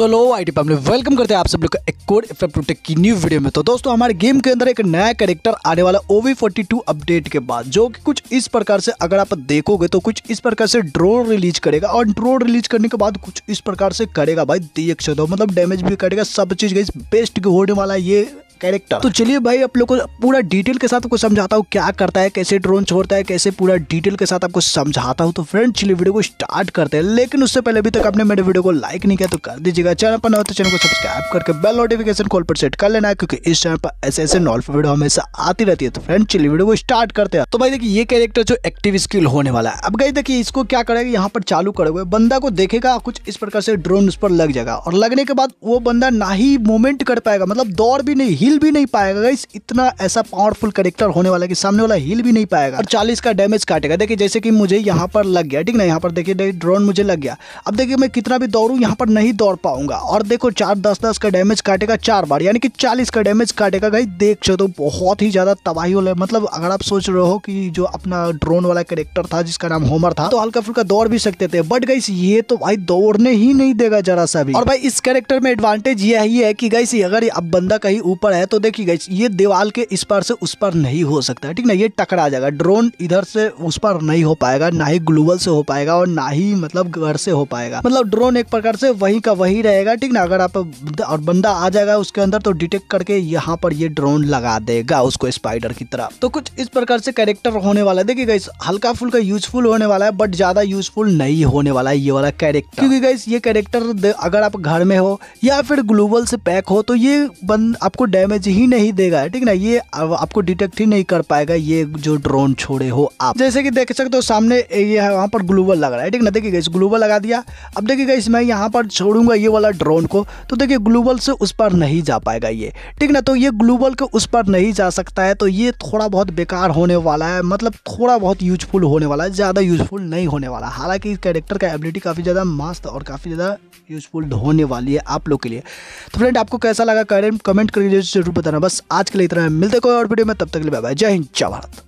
So low I T public welcome करते हैं आप सब लोग का एक कोड इफ़ेक्ट प्रोटेक्ट की न्यू वीडियो में। तो दोस्तों, हमारे गेम के अंदर एक नया कैरेक्टर आने वाला ओवी फोर्टी टू अपडेट के बाद, जो कि कुछ इस प्रकार से अगर आप देखोगे तो कुछ इस प्रकार से ड्रोन रिलीज़ करेगा, और ड्रोन रिलीज़ करने के बाद कुछ इस प्रकार से करेगा भाई देख सकते मतलब डैमेज भी करेगा, सब चीज़ गई बेस्ट होने वाला ये कैरेक्टर तो चलिए भाई, आप लोग को पूरा डिटेल के साथ आपको समझाता हूँ क्या करता है, कैसे ड्रोन छोड़ता है, कैसे पूरा डिटेल के साथ आपको समझाता हूँ। तो फ्रेंड चलिए वीडियो को स्टार्ट करते हैं। लेकिन उससे पहले अभी तक आपने मेरे वीडियो को लाइक नहीं किया तो कर दीजिएगा। चैनल पर ना तो चैनल को सब्सक्राइब करके बेल नोटिफिकेशन कॉल पर सेट कर लेना, क्योंकि इस चैनल पर ऐसे ऐसे नॉल वीडियो हमेशा आती रहती है। तो फ्रेंड चलिए वीडियो को स्टार्ट करते हैं। तो भाई देखिए, ये कैरेक्टर जो एक्टिव स्किल होने वाला है। अब गई देखिए, इसको क्या करेगा? यहाँ पर चालू करोगे। बंदा को देखेगा, कुछ इस प्रकार से ड्रोन उस पर लग जाएगा। और लगने के बाद वो बंदा ना ही मूवमेंट कर पाएगा। मतलब दौड़ भी नहीं भी नहीं पाएगा गाइस। इतना ऐसा पावरफुल करेक्टर होने वाला कि सामने वाला हिल भी नहीं पाएगा। और चालीस का डैमेज काटेगा। देखिए, जैसे कि मुझे यहाँ पर लग गया, ठीक ना? यहाँ पर देखिए ड्रोन मुझे लग गया। अब देखिए, मैं कितना भी दौड़ू, यहाँ पर नहीं दौड़ पाऊँगा। और देखो, चार दस दस का डैमेज काटेगा चार बार। यानी कि चालीस का डैमेज काटेगा गाइस। देख सकते हो, बहुत ही ज़्यादा तबाही वाला मतलब अगर आप सोच रहे हो कि जो अपना ड्रोन वाला करेक्टर था, जिसका नाम होमर था तो हल्का फुल्का दौड़ भी सकते थे। बट गाइस, ये तो भाई दौड़ने ही नहीं देगा जरा सा भी। और भाई, इस कैरेक्टर में एडवांटेज ये है कि गाइस, अगर अब बंदा कहीं ऊपर है तो देखिए गाइस ये दीवाल के इस पार से उस पार नहीं हो सकता ठीक ना? ये टकरा जाएगा। ड्रोन इधर से उस पार नहीं हो पाएगा, ना ही ग्लोबल से हो पाएगा और ना ही मतलब घर से हो पाएगा। मतलब ड्रोन एक प्रकार से वही का वही रहेगा, ठीक ना? अगर आप और बंदा आ जाएगा उसके अंदर तो डिटेक्ट करके यहाँ पर ये ड्रोन लगा देगा उसको स्पाइडर की तरह। तो कुछ इस प्रकार से कैरेक्टर होने वाला है। देखिए हल्का फुल्का यूजफुल होने वाला है बट ज़्यादा यूजफुल नहीं होने वाला है ये वाला कैरेक्टर क्योंकि गाइस ये कैरेक्टर अगर आप घर में हो या फिर ग्लोबल से पैक हो तो ये बंद आपको डैमेज ही नहीं देगा, ठीक ना? ये आपको डिटेक्ट ही नहीं कर पाएगा ये जो ड्रोन छोड़े हो आप। जैसे कि देख सकते हो सामने ये है, वहाँ पर ग्लूबल लग रहा है, ठीक ना? देखिए इस ग्लूबल लगा दिया। अब देखिए इस मैं यहाँ पर छोड़ूँगा ये वाला ड्रोन को तो देखिए ग्लूबल से उस पर नहीं जा पाएगा ये, ठीक ना? तो ये ग्लूबल के उस पर नहीं जा सकता है तो ये थोड़ा बहुत बेकार होने वाला है मतलब थोड़ा बहुत यूजफुल होने वाला है, ज़्यादा यूजफुल नहीं होने वाला। हालाँकि इस कैरेक्टर का एबिलिटी काफ़ी ज़्यादा मस्त और काफ़ी ज़्यादा यूजफुल होने वाली है आप लोग के लिए। तो फ्रेंड आपको कैसा लगा करें कमेंट करके ज़रूर बताना बस आज के लिए इतना मिलते कोई और वीडियो में। तब तक के लिए बाय जय हिंद, जय भारत।